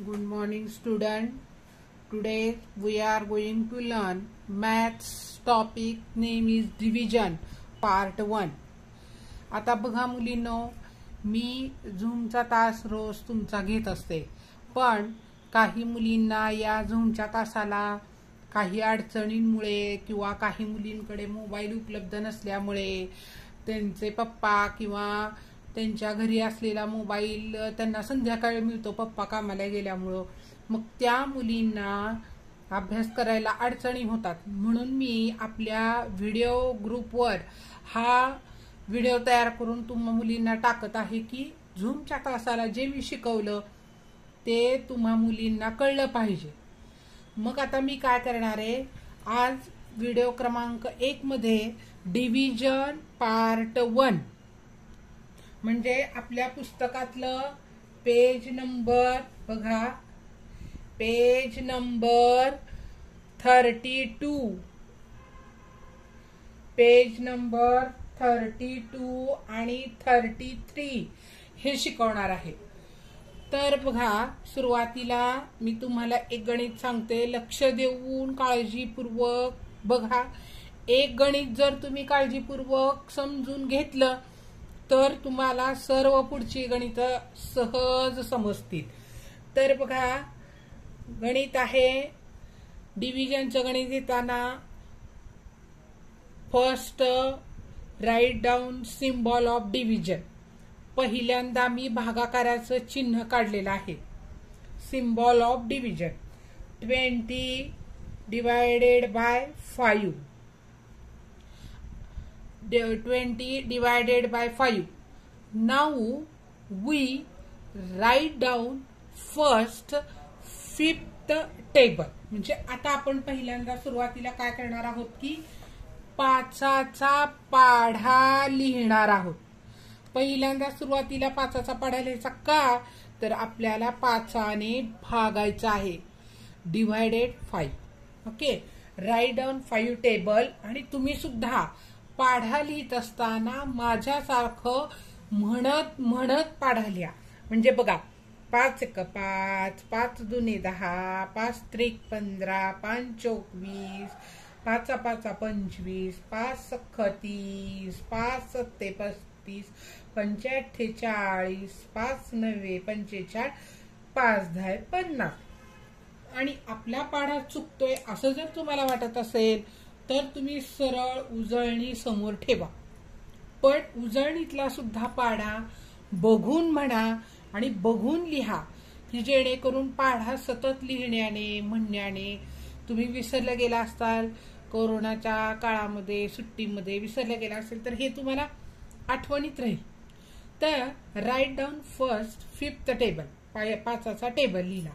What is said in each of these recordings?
Good morning, student. Today we are going to learn maths topic name is division part 1. आता बघा मुलींनो मी झूमचा तास रोज तुमचा घेत असते पण काही मुलींना या झूमच्या तासाला काही अडचणींमुळे किंवा काही मुलींकडे मोबाईल उपलब्ध नसल्यामुळे त्यांचे पप्पा किंवा त्यांच्या घरी असलेला मोबाईल त्यांना संध्याकाळी मिळतो पप्पा कामाला गेल्यामुळं. मग त्या मुलींना अभ्यास करायला अडचणी होतात. म्हणून मी आपल्या व्हिडिओ ग्रुपवर हा व्हिडिओ तयार करून तुम्हा मुलींना टाकत आहे की झूमच्या क्लासाला जे मी शिकवलं ते तुम्हा मुलींना कळलं पाहिजे. मग आता मी काय करणार आहे आज व्हिडिओ क्रमांक एकमध्ये डिव्हिजन पार्ट वन म्हणजे आपल्या पुस्तकातलं पेज नंबर बघा. Page number thirty two. Page number thirty two आणि थर्टी थ्री हे शिकवणार आहे. तर बघा सुरुवातीला मी तुम्हाला एक गणित सांगते. लक्ष देऊन काळजीपूर्वक बघा. एक गणित जर तुम्ही काळजीपूर्वक समजून घेतलं तर तुम्हाला सर्व पुढची गणित सहज समजतील. तर बघा गणित आहे डिव्हिजनचं गणित येताना first write down symbol of division पहिल्यांदा मी भागाकाराचं चिन्ह काढलेलं आहे. Symbol of division twenty divided by five twenty divided by five. Now we write down first fifth table म्हणजे आता आपण पहिल्यांदा सुरुवातीला काय करणार आहोत की पाचाचा पाढा लिहिणार आहोत. पहिल्यांदा सुरुवातीला पाचाचा पाढा लिहायचा का? तर आपल्याला पाचाने भागायचं आहे. Divided five okay write down five table आणि तुम्ही सुद्धा पाढा लिहित असताना माझ्यासारखं म्हणत म्हणत पाढा लिहा म्हणजे बघा पाच एक पाच पाच दुने दहा पाच त्रिक पंधरा पाच चौक वीस पाचा पाचा पंचवीस पाच सख्ख तीस पाच सत्ते पस्तीस पंच्याठ्ठेचाळीस पाच नव्वे पंचेचाळीस पाच दहा पन्नास. आणि आपला पाढा चुकतोय असं जर तुम्हाला वाटत असेल तर तुम्ही सरळ उजळणी समोर ठेवा. पण उजळणीतला सुद्धा पाढा बघून म्हणा आणि बघून लिहा. की जेणेकरून पाढा सतत लिहिण्याने म्हणण्याने तुम्ही विसरलं गेला असताल कोरोनाच्या काळामध्ये सुट्टीमध्ये विसरलं गेला असेल तर हे तुम्हाला आठवणीत राहील. तर write down first fifth table पाचाचा table लिहिला.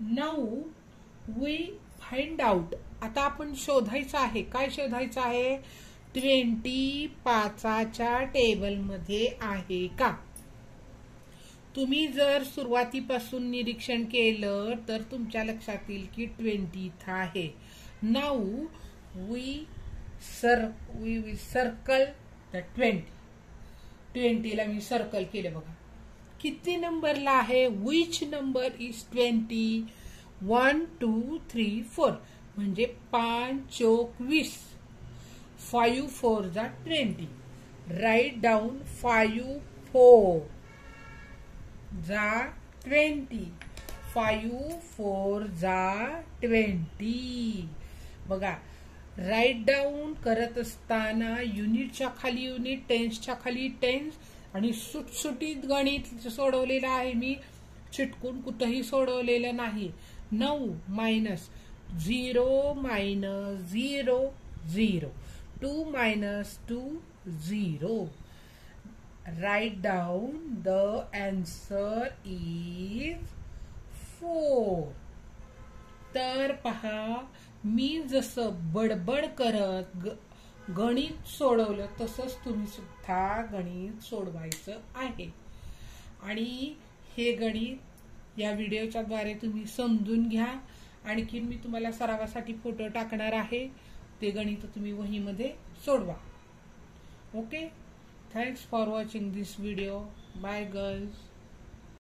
नाऊ वी फाइंड आउट आता आपण शोधायचं आहे. काय शोधायचं आहे? ट्वेंटी पाचाच्या टेबलमध्ये आहे का? तुम्ही जर सुरुवातीपासून निरीक्षण केलं तर तुमच्या लक्षात येईल की ट्वेंटी इथं आहे. Now we sir we we circle the twenty ट्वेंटीला मी सर्कल केलं बघा. किती नंबरला आहे? Which number is twenty one two three four म्हणजे पाच चोक वीस. फाईव्ह फोर जा twenty write down five four जा ट्वेंटी. फाईव्ह फोर जा ट्वेंटी. बघा राईट डाऊन करत असताना युनिटच्या खाली युनिट टेन्सच्या खाली टेन्स आणि सुटसुटीत गणित सोडवलेलं आहे मी. चिटकून कुठंही सोडवलेलं नाही. नऊ minus zero minus zero zero. Two minus two zero. Write down the answer is four. तर पहा मी जसं बडबड करत गणित सोडवलं तसंच तुम्ही सुद्धा गणित सोडवायचं आहे. आणि हे गणित या व्हिडिओच्या द्वारे तुम्ही समजून घ्या. आणखीन मी तुम्हाला सरावासाठी फोटो टाकणार आहे. ते गणित तुम्ही वहीमध्ये सोडवा. Okay thanks for watching this video bye girls